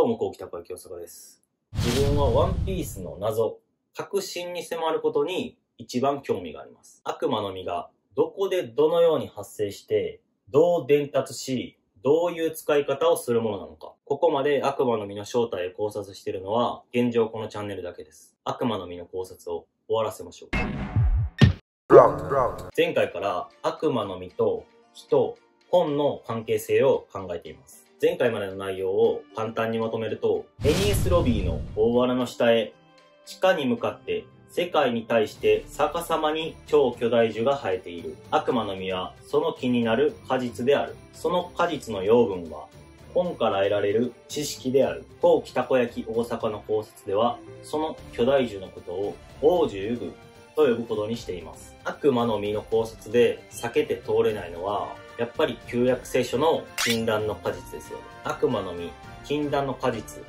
どうも、こうきたこやきおさかです。自分はワンピースの謎、核心に迫ることに一番興味があります。悪魔の実がどこでどのように発生して、どう伝達し、どういう使い方をするものなのか。ここまで悪魔の実の正体を考察しているのは、現状このチャンネルだけです。悪魔の実の考察を終わらせましょう。前回から悪魔の実と人、本の関係性を考えています。前回までの内容を簡単にまとめると、エニエスロビーの大藁の下へ、地下に向かって世界に対して逆さまに超巨大樹が生えている。悪魔の実はその気になる果実である。その果実の養分は本から得られる知識である。当北小焼大阪の考察では、その巨大樹のことを王樹遊具と呼ぶことにしています。悪魔の実の考察で避けて通れないのは、やっぱり旧約聖書の禁断の果実ですよ。悪魔の実、禁断の果実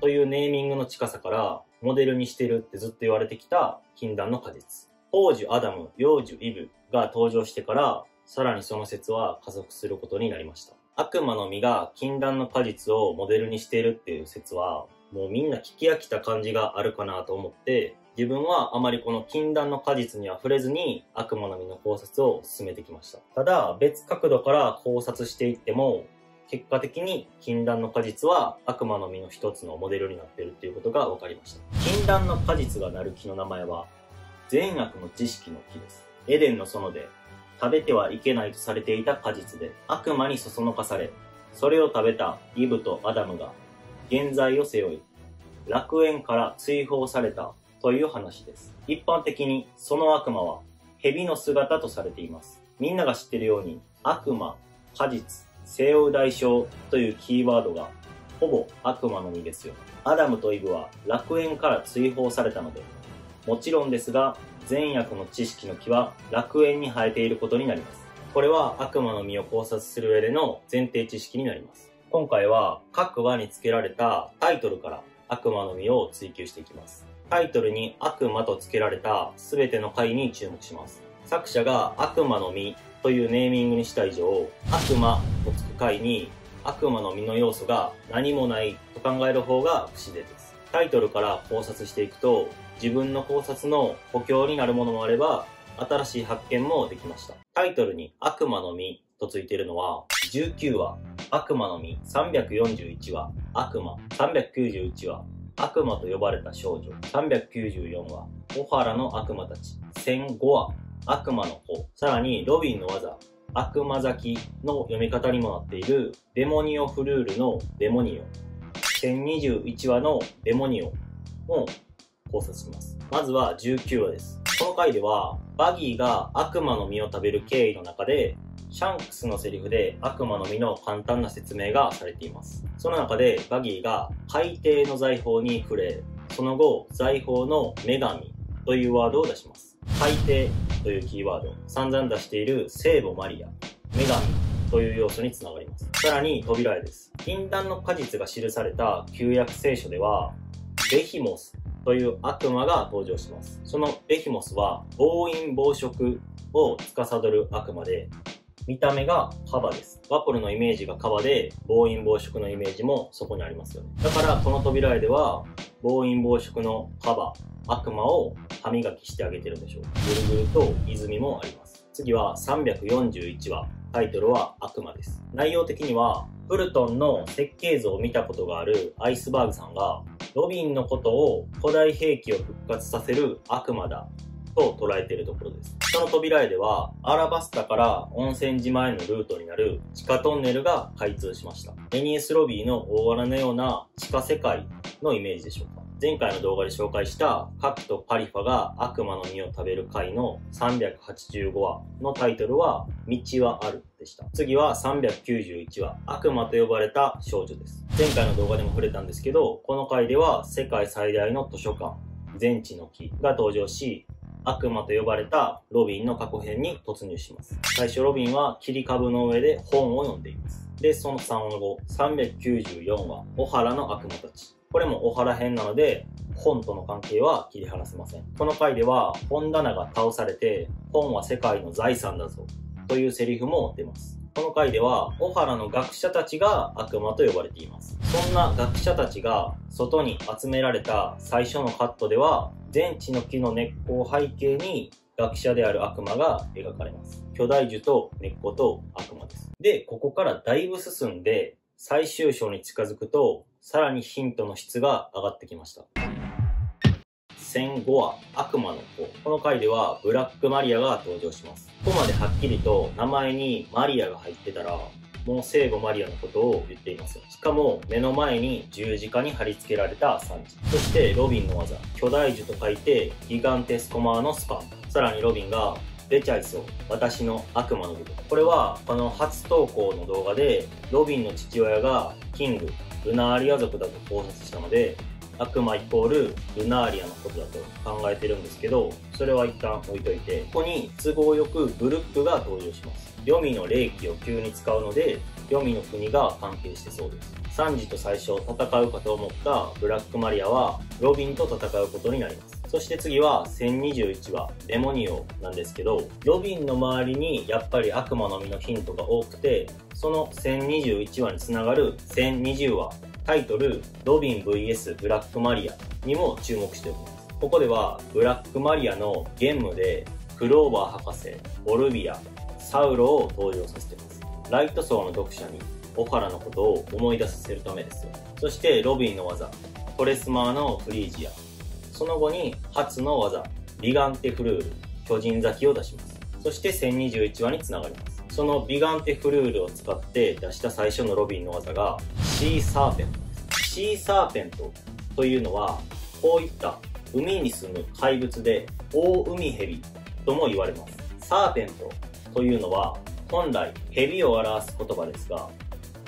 というネーミングの近さからモデルにしてるってずっと言われてきた禁断の果実。宝樹アダム、幼樹イブが登場してから、さらにその説は加速することになりました。悪魔の実が禁断の果実をモデルにしているっていう説は、もうみんな聞き飽きた感じがあるかなと思って、自分はあまりこの禁断の果実には触れずに悪魔の実の考察を進めてきました。ただ、別角度から考察していっても、結果的に禁断の果実は悪魔の実の一つのモデルになっているっていうことが分かりました。禁断の果実がなる木の名前は、善悪の知識の木です。エデンの園で食べてはいけないとされていた果実で悪魔にそそのかされ、それを食べたイブとアダムが現在を背負い、楽園から追放されたという話です。一般的にその悪魔は蛇の姿とされています。みんなが知っているように悪魔、果実、背負う代償というキーワードがほぼ悪魔の実ですよ。アダムとイブは楽園から追放されたので、もちろんですが、善悪の知識の木は楽園に生えていることになります。これは悪魔の実を考察する上での前提知識になります。今回は各話に付けられたタイトルから悪魔の実を追求していきます。タイトルに悪魔と付けられた全ての回に注目します。作者が悪魔の実というネーミングにした以上、悪魔と付く回に悪魔の実の要素が何もないと考える方が不自然です。タイトルから考察していくと、自分の考察の補強になるものもあれば、新しい発見もできました。タイトルに悪魔の実とついているのは、19話、悪魔の実、341話、悪魔、391話、悪魔と呼ばれた少女、394話、小原の悪魔たち、1005話、悪魔の子、さらにロビンの技、悪魔咲きの読み方にもなっている、デモニオフルールのデモニオ、1021話のデモニオも考察します。まずは19話です。この回では、バギーが悪魔の実を食べる経緯の中で、シャンクスのセリフで悪魔の実の簡単な説明がされています。その中でバギーが海底の財宝に触れ、その後財宝の女神というワードを出します。海底というキーワード、散々出している聖母マリア、女神という要素につながります。さらに扉絵です。禁断の果実が記された旧約聖書では、ベヒモスという悪魔が登場します。そのベヒモスは暴飲暴食を司る悪魔で、見た目がカバです。ワポルのイメージがカバで、暴飲暴食のイメージもそこにありますよね。だからこの扉絵では、暴飲暴食のカバ、悪魔を歯磨きしてあげてるんでしょう。ぐるぐると泉もあります。次は341話。タイトルは悪魔です。内容的には、プルトンの設計図を見たことがあるアイスバーグさんが、ロビンのことを古代兵器を復活させる悪魔だと捉えているところです。その扉絵では、アラバスタから温泉島へのルートになる地下トンネルが開通しました。エニエスロビーの大穴のような地下世界のイメージでしょうか。前回の動画で紹介したカクとカリファが悪魔の実を食べる回の385話のタイトルは道はあるでした。次は391話悪魔と呼ばれた少女です。前回の動画でも触れたんですけど、この回では世界最大の図書館全知の木が登場し、悪魔と呼ばれたロビンの過去編に突入します。最初ロビンは切り株の上で本を読んでいます。で、その3話後、394話、小原の悪魔たち。これも小原編なので、本との関係は切り離せません。この回では本棚が倒されて、本は世界の財産だぞ、というセリフも出ます。この回では、小原の学者たちが悪魔と呼ばれています。そんな学者たちが外に集められた最初のカットでは、全地の木の根っこを背景に学者である悪魔が描かれます。巨大樹と根っこと悪魔です。で、ここからだいぶ進んで、最終章に近づくと、さらにヒントの質が上がってきました。5話、悪魔の子。この回では、ブラックマリアが登場します。ここまではっきりと名前にマリアが入ってたら、もう聖母マリアのことを言っています。しかも、目の前に十字架に貼り付けられた産地。そして、ロビンの技。巨大樹と書いて、ギガンテスコマーのスパン。さらにロビンが、出ちゃいそう。私の悪魔の部分。これは、この初投稿の動画で、ロビンの父親が、キング、ルナーリア族だと考察したので、悪魔イコールルナーリアのことだと考えてるんですけど、それは一旦置いといて、ここに都合よくブルックが登場します。黄泉の霊気を急に使うので、黄泉の国が関係してそうです。サンジと最初戦うかと思ったブラックマリアは、ロビンと戦うことになります。そして次は1021話、デモニオなんですけど、ロビンの周りにやっぱり悪魔の実のヒントが多くて、その1021話につながる1020話、タイトル、ロビン VS ブラックマリアにも注目しております。ここでは、ブラックマリアのゲームで、クローバー博士、オルビア、サウロを登場させています。ライト層の読者に、オハラのことを思い出させるためですよ。そして、ロビンの技、トレスマーのフリージア。その後に、初の技、ビガンテフルール、巨人咲きを出します。そして1021話につながります。そのビガンテフルールを使って出した最初のロビンの技が、シーサーペントです。シーサーペントというのは、こういった海に住む怪物で、大海蛇とも言われます。サーペントというのは、本来蛇を表す言葉ですが、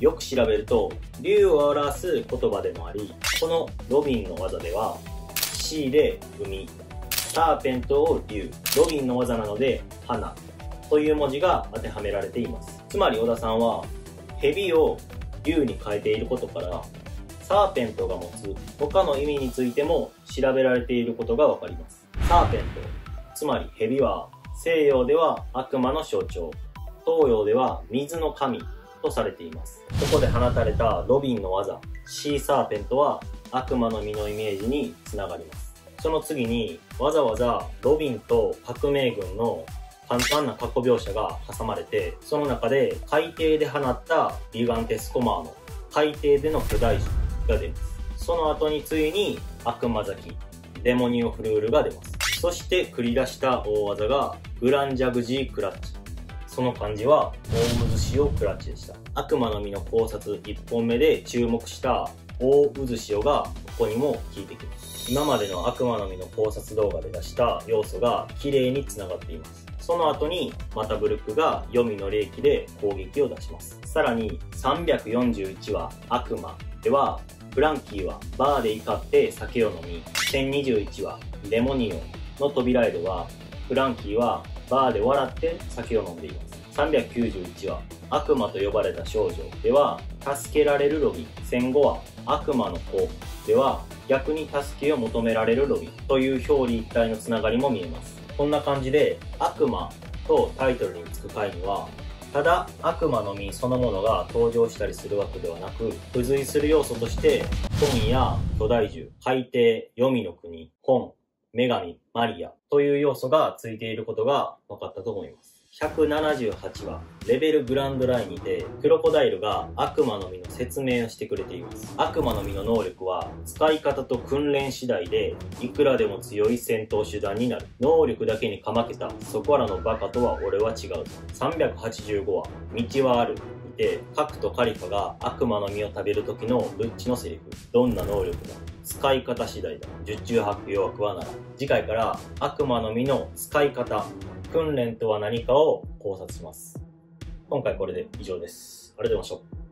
よく調べると、竜を表す言葉でもあり、このロビンの技では、C で海、サーペントを竜、ロビンの技なので花という文字が当てはめられています。つまり小田さんは、蛇を竜に変えていることから、サーペントが持つ他の意味についても調べられていることがわかります。サーペント、つまり蛇は西洋では悪魔の象徴、東洋では水の神とされています。ここで放たれたロビンの技、シーサーペントは悪魔の実のイメージにつながります。その次にわざわざロビンと革命軍の簡単な過去描写が挟まれて、その中で海底で放ったビガンテスコマーの海底での巨大樹が出ます。その後についに悪魔咲き、デモニオフルールが出ます。そして繰り出した大技がグランジャグジークラッチ。その漢字は大渦潮クラッチでした。悪魔の実の考察1本目で注目した大渦潮がここにも効いてきます。今までの悪魔の実の考察動画で出した要素が綺麗に繋がっています。その後に、またブルックが黄泉の霊気で攻撃を出します。さらに、341話悪魔では、フランキーはバーで怒って酒を飲み、1021話デモニオンの扉絵では、フランキーはバーで笑って酒を飲んでいます。391話悪魔と呼ばれた少女では、助けられるロビン。1005話悪魔の子では、逆に助けを求められるロビンという表裏一体のつながりも見えます。こんな感じで悪魔とタイトルにつく回にはただ悪魔の実そのものが登場したりするわけではなく付随する要素として本や巨大獣海底黄泉の国本女神マリアという要素がついていることが分かったと思います。178話、レベルグランドラインにて、クロコダイルが悪魔の実の説明をしてくれています。悪魔の実の能力は、使い方と訓練次第で、いくらでも強い戦闘手段になる。能力だけにかまけた、そこらのバカとは俺は違う。385話、道はある。て、カクとカリファが悪魔の実を食べる時のルッチのセリフ。どんな能力だ使い方次第だ。十中八九弱くはなら。次回から悪魔の実の使い方、訓練とは何かを考察します。今回これで以上です。ありがとうございました。